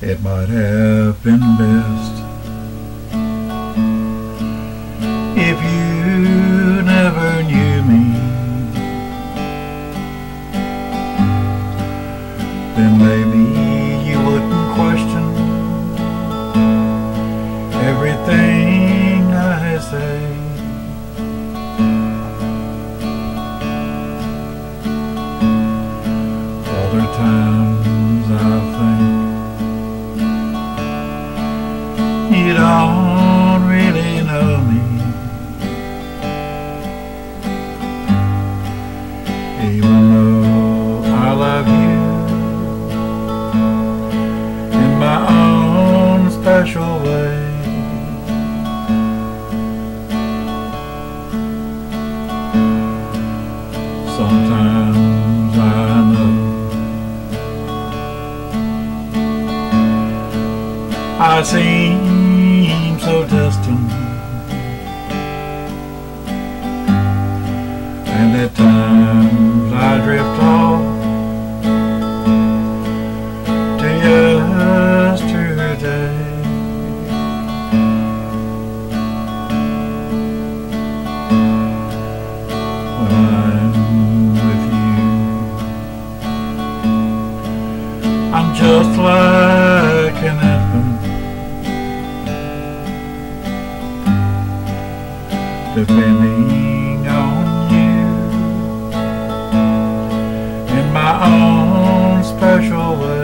It might have been best if you you don't really know me. Even though I love you in my own special way. Sometimes I know I seem And at times I drift off Depending on you. In my own special way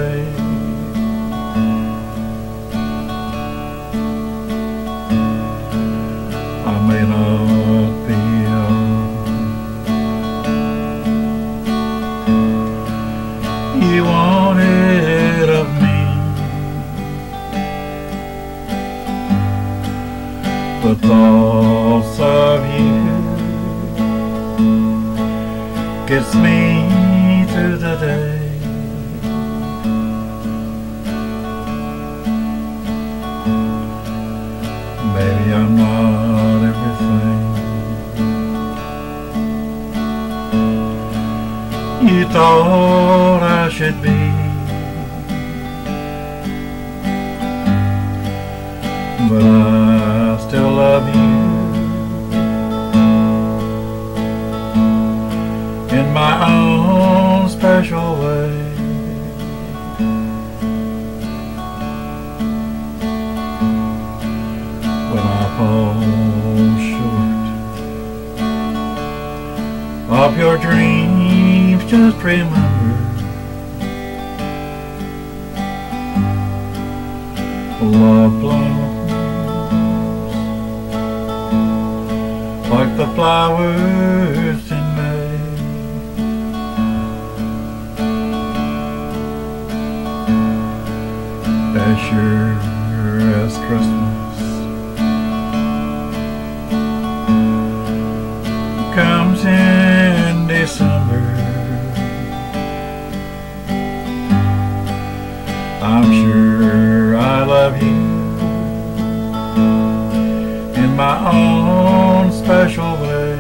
thoughts of you Gets me through the day Maybe I'm not everything You thought I should be But I still love you. In my own special way. When I fall short Of your dreams just remember Love blooms Like the flowers in May. As sure as Christmas Comes in December. I'm sure I love you in my own special way.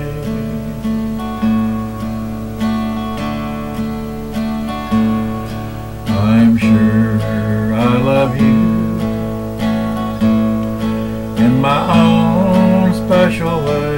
I'm sure I love you in my own special way.